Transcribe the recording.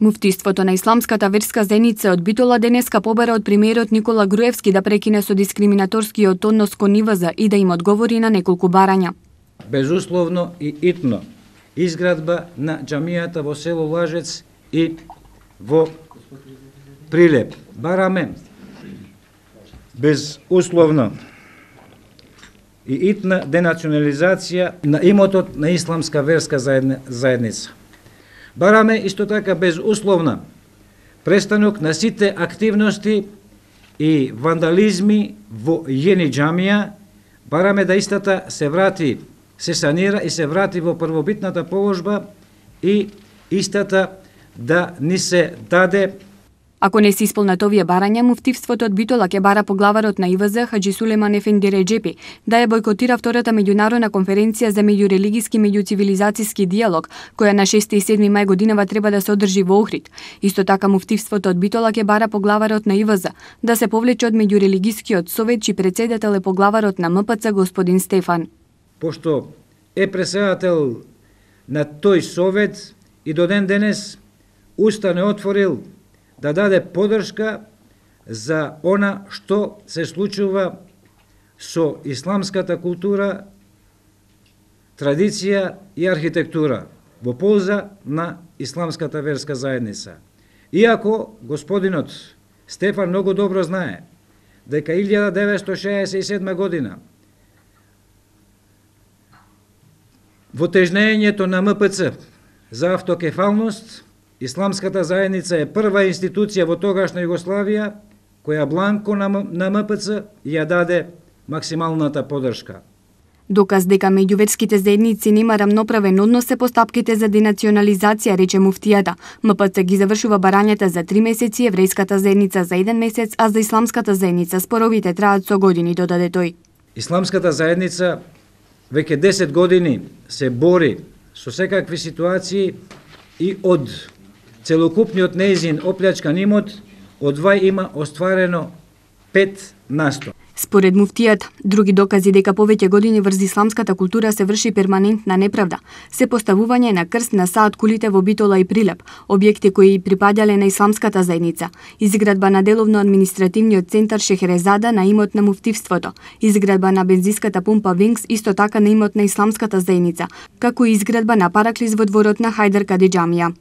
Муфтиството на Исламската верска зеница од Битола денеска побара од премиерот Никола Груевски да прекине со дискриминаторскиот однос кон НИВЗ и да им одговори на неколку барања. Безусловно и итно изградба на џамијата во село Лажец и во Прилеп. Бараме безусловно и итна денационализација на имотот на Исламска верска заедница. Бараме исто така безусловна престанок на сите активности и вандализми во Јени джамија, бараме да истата се врати, се санира и се врати во првобитната положба и истата да ни се даде Ако не се исполнат овие барања, муфтивството од Битола ќе бара поглаварот на ИВЗ Хаджи Сулеман Ефенди Реджепи да ја бойкотира втората меѓународна конференција за меѓурелигиски меѓуцивилизацијски диалог, која на 6 и 7 мај годинава треба да се одржи во Охрид. Исто така муфтивството од Битола ќе бара поглаварот на ИВЗ да се повлече од меѓурелигискиот совет чиј председател е поглаварот на МПЦ господин Стефан. Пошто е председател на тој совет и до ден денес уста не отворил да даде подршка за она што се случува со исламската култура, традиција и архитектура во полза на исламската верска заедница. Иако господинот Стефан многу добро знае дека 1967 година во тежнењето на МПЦ за автокефалност Исламската заедница е прва институција во тогашна Југославија која бланко на, на МПЦ ја даде максималната подршка. Доказ дека меѓуверските заедници нема рамноправен однос се постапките за денационализација, рече муфтијата. МПЦ ги завршува барањата за три месеци, еврејската заедница за еден месец, а за исламската заедница споровите траат со години, додаде тој. Исламската заедница веќе 10 години се бори со секакви ситуации и од целокупниот неизин оплячкан имот од вај има остварено 5 насто. Според муфтијат, други докази дека повеќе години врз исламската култура се врши перманентна неправда, се поставување на крст на саат кулите во Битола и Прилеп, објекти кои припадале на исламската заедница, изградба на деловно административниот центар Шехерезада на имот на муфтивството, изградба на бензиската пумпа Винкс исто така на имот на исламската заедница, како и изградба на параклиз во дворот на Хајдар Кадиџамија.